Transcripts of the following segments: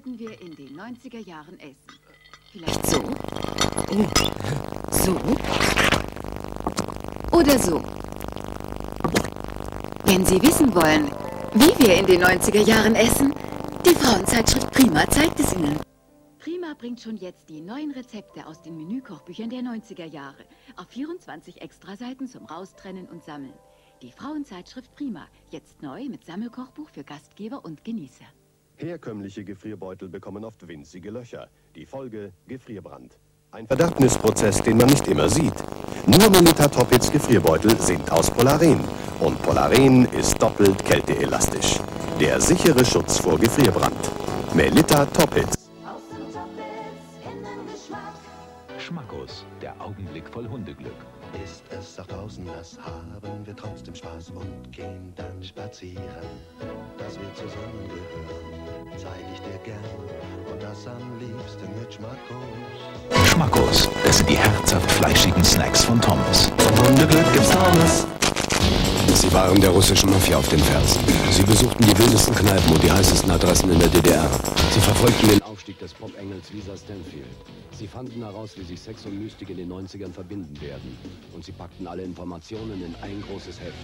würden wir in den 90er Jahren essen? Vielleicht so? Oh. So? Oder so? Wenn Sie wissen wollen, wie wir in den 90er Jahren essen, die Frauenzeitschrift Prima zeigt es Ihnen. Prima bringt schon jetzt die neuen Rezepte aus den Menükochbüchern der 90er Jahre auf 24 Extraseiten zum Raustrennen und Sammeln. Die Frauenzeitschrift Prima, jetzt neu mit Sammelkochbuch für Gastgeber und Genießer. Herkömmliche Gefrierbeutel bekommen oft winzige Löcher. Die Folge Gefrierbrand. Ein Verdampnisprozess, den man nicht immer sieht. Nur Melita Toppits Gefrierbeutel sind aus Polaren. Und Polaren ist doppelt kälteelastisch. Der sichere Schutz vor Gefrierbrand. Melita Toppits. Schmackos, der Augenblick voll Hundeglück. Ist es auch draußen nass, haben wir trotzdem Spaß und gehen dann spazieren. Dass wir zusammen gehören, zeig ich dir gern. Und das am liebsten mit Schmackos. Schmackos, das sind die herzhaft fleischigen Snacks von Thomas. Vom Hundeglück gibt's Thomas. Sie waren der russischen Mafia auf den Fersen. Sie besuchten die wildesten Kneipen und die heißesten Adressen in der DDR. Sie verfolgten den Aufstieg des Pop-Engels Lisa Stanfield. Sie fanden heraus, wie sich Sex und Mystik in den 90ern verbinden werden. Und sie packten alle Informationen in ein großes Heft.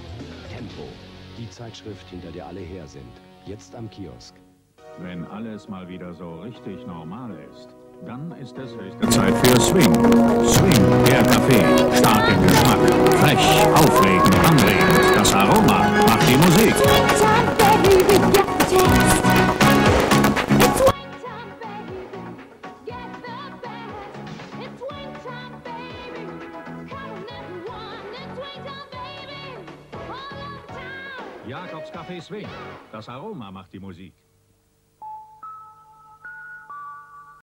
Tempo. Die Zeitschrift, hinter der alle her sind. Jetzt am Kiosk. Wenn alles mal wieder so richtig normal ist, dann ist es höchste Zeit für Swing. Swing, Jakobs Café Swing. Das Aroma macht die Musik.